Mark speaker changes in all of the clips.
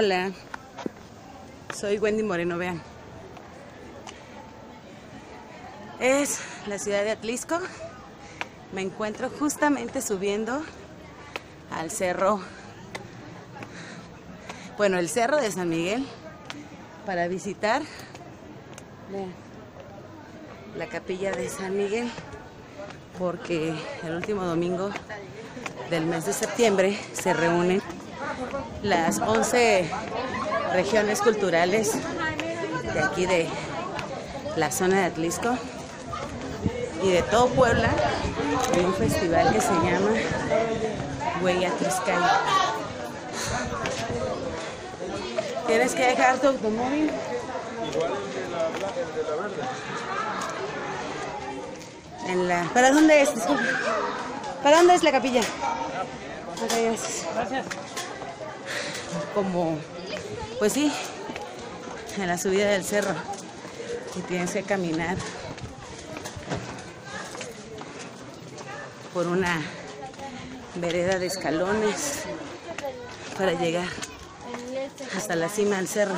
Speaker 1: Hola, soy Wendy Moreno, vean. Es la ciudad de Atlisco. Me encuentro justamente subiendo al cerro, bueno, el cerro de San Miguel, para visitar la capilla de San Miguel, porque el último domingo del mes de septiembre se reúnen las 11 regiones culturales de aquí de la zona de Atlisco y de todo Puebla en un festival que se llama Huella Triscay. Tienes que dejar tu automóvil. En la, ¿Para dónde es? Disculpe. ¿Para dónde es la capilla? Ok, gracias. Como, pues sí, en la subida del cerro. Y tienes que caminar por una vereda de escalones para llegar hasta la cima del cerro.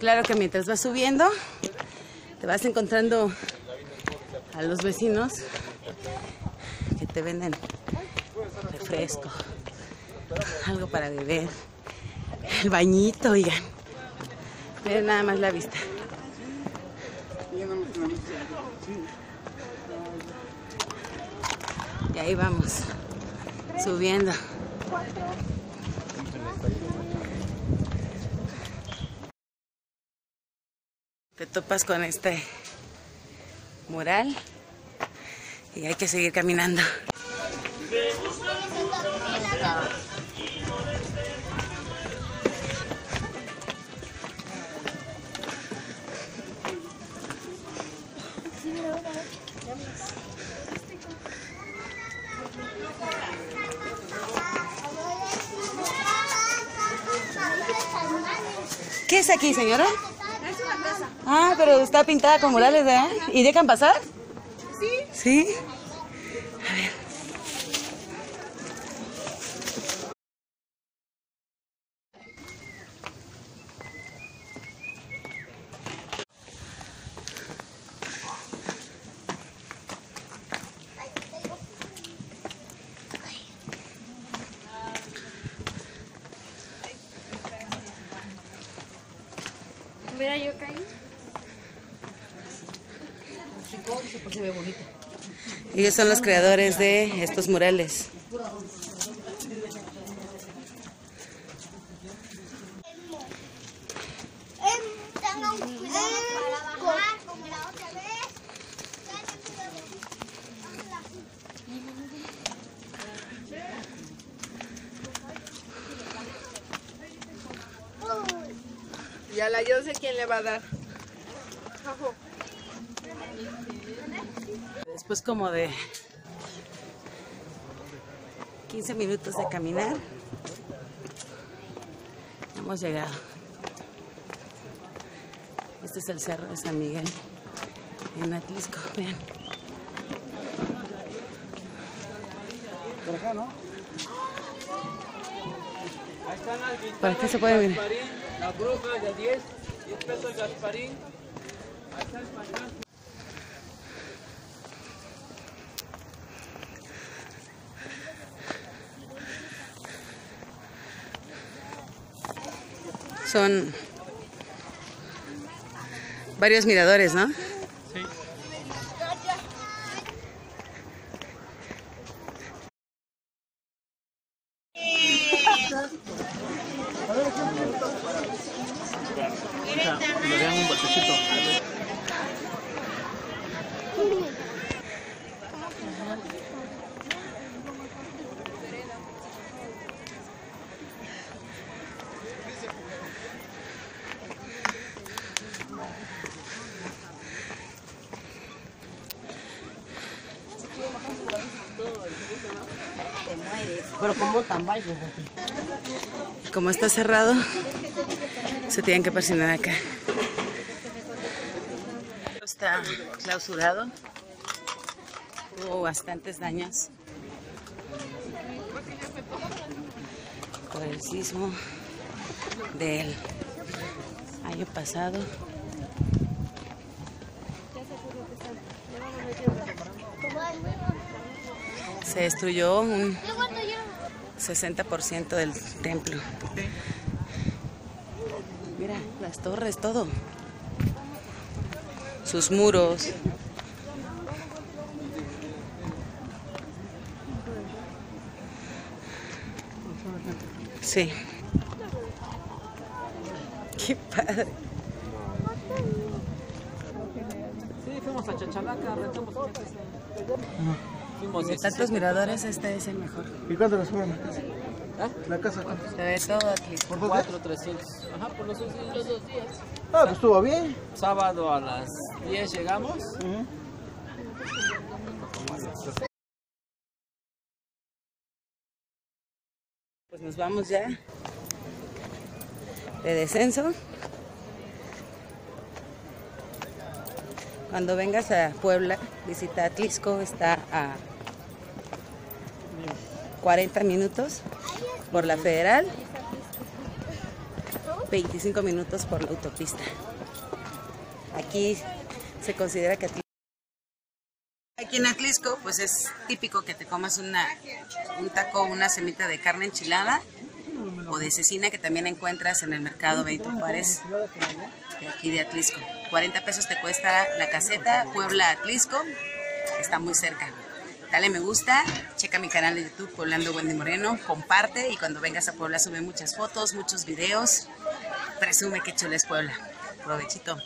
Speaker 1: Claro que mientras vas subiendo, te vas encontrando a los vecinos que te venden refresco, algo para beber, el bañito, oigan. Miren nada más la vista. Y ahí vamos, subiendo. Te topas con este mural y hay que seguir caminando. ¿Qué es aquí, señora?
Speaker 2: Es una casa.
Speaker 1: Ah, pero está pintada con murales, ¿verdad? ¿Y dejan pasar?
Speaker 2: Sí.
Speaker 1: Sí.
Speaker 2: Mira, yo caí.
Speaker 1: Ellos son los creadores de estos murales.
Speaker 2: Y a la yo sé quién le va a dar.
Speaker 1: Después como de 15 minutos de caminar, hemos llegado. Este es el cerro de San Miguel en Atlisco, vean.
Speaker 3: Por acá, ¿no? Ahí están las guitarras
Speaker 1: Por aquí se puede ver.
Speaker 3: La bruja de 10, 10 pesos Gasparín.
Speaker 1: Son varios miradores, ¿no?
Speaker 3: Le dan un botecito.
Speaker 4: Pero como tan bajo.
Speaker 1: Como está cerrado, se tienen que persignar acá. Está clausurado. Hubo bastantes daños. por el sismo del año pasado. Se destruyó un 60% del templo. Mira, las torres, todo. Sus muros. Sí. Qué padre.
Speaker 3: Sí, fuimos a Chachalaca, rentamos. Fuimos
Speaker 1: De tantos miradores, este es el mejor.
Speaker 5: ¿Y cuánto nos casa?
Speaker 3: ¿Ah?
Speaker 5: ¿La casa cuánto?
Speaker 1: Se ve todo aquí.
Speaker 5: ¿Por dos días?
Speaker 3: 4, 300. Ajá, por los dos días. Los dos días.
Speaker 5: Ah, pues estuvo bien.
Speaker 3: Sábado a las 10 llegamos.
Speaker 1: Pues nos vamos ya de descenso. Cuando vengas a Puebla, visita Atlisco, está a 40 minutos por la federal, 25 minutos por la autopista. Aquí se considera que Aquí en Atlisco, pues es típico que te comas una, un taco, una semita de carne enchilada o de cecina que también encuentras en el mercado Benito Juárez, de aquí de Atlisco. 40 pesos te cuesta la caseta Puebla Atlisco, está muy cerca. Dale me gusta, checa mi canal de YouTube Poblando Wendy Moreno, comparte y cuando vengas a Puebla sube muchas fotos, muchos videos. Presume que chulo es Puebla. Provechito.